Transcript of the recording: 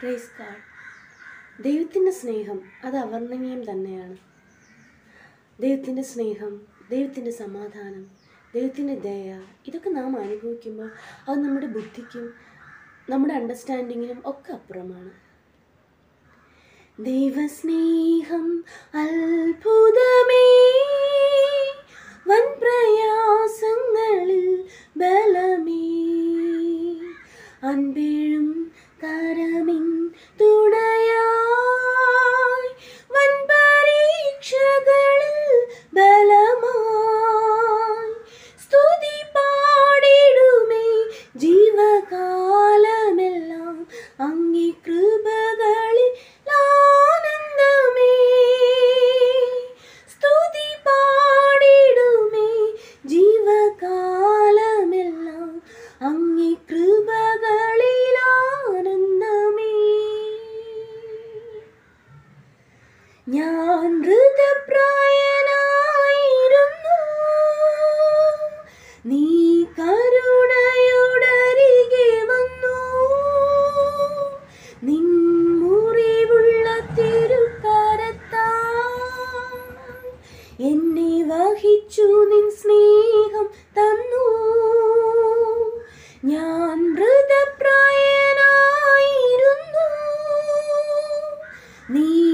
Praise God ദൈവത്തിന്റെ സ്നേഹം അത് അവർണനീയം തന്നെയാണ്. ദൈവത്തിന്റെ സ്നേഹം ദൈവത്തിന്റെ സമാധാനം ദൈവത്തിന്റെ ദയ ഇതൊക്കെ നാം അനുഭവിക്കുമ്പോൾ അത് നമ്മുടെ ബുദ്ധിക്കും നമ്മുടെ അണ്ടർസ്റ്റാൻഡിങ്ങിനും ഒക്കെ അപ്പുറമാണ്. ദൈവസ്നേഹം അത്ഭുതമേ അൻപിഴും കരമിൻ തുണയായി വൻ പരീക്ഷകളിൽ ബലമായി സ്തുതി പാടിടുമേ ജീവകാലമെല്ലാം അങ്ങി ഞാൻ ഹൃദപ്രായനായിരുന്നു നീ കരുണയോടരികെ വന്നു. നിൻ മുറിവുള്ള തിരുക്കരത്താ എന്നെ വഹിച്ചു നിൻ സ്നേഹം തന്നു. ഞാൻ ഹൃദപ്രായനായിരുന്നു നീ